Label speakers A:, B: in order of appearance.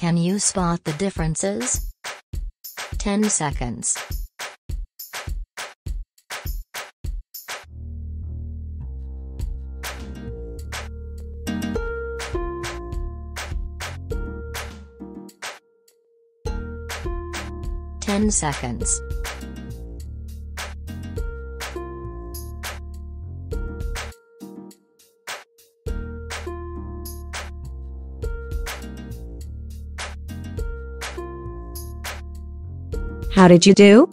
A: Can you spot the differences? 10 seconds. Ten seconds.
B: How did you do?